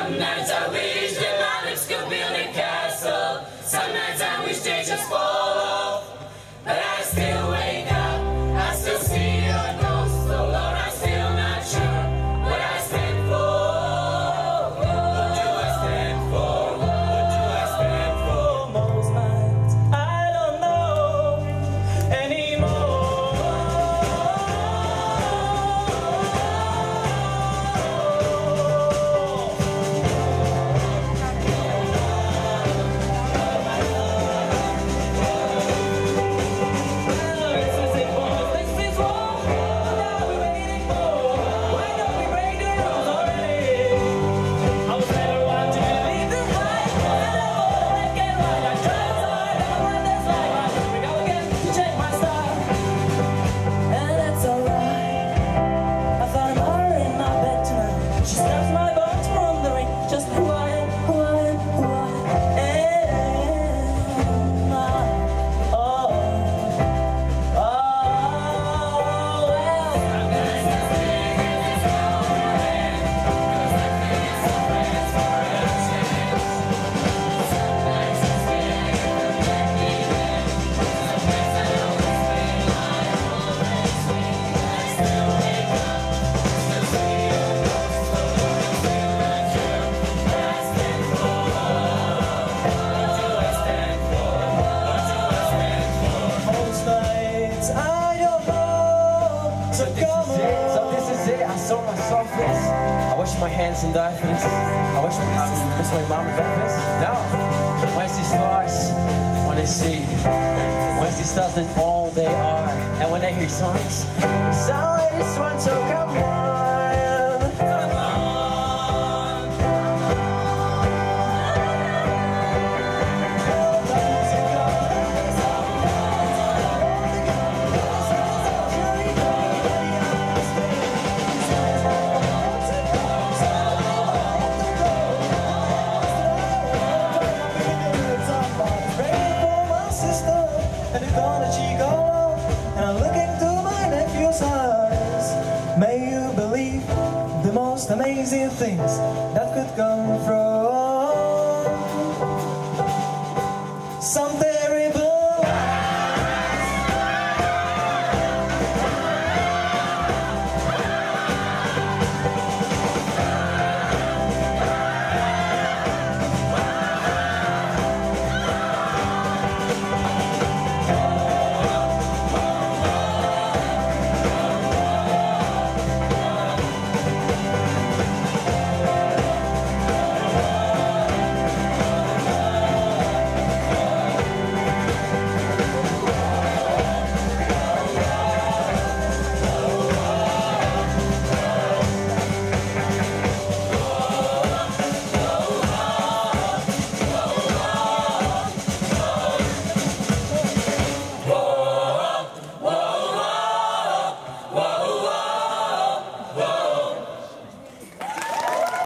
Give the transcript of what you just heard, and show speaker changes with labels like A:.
A: Some nights I wish that Alex could build a castle. Some nights I wish they just fall. Myself. I wash my hands for this. I wash my hands and miss my mom and for this. No. Where's these stars? When they see. Where's these stars that all they are? And when they hear songs,
B: amazing things that could come from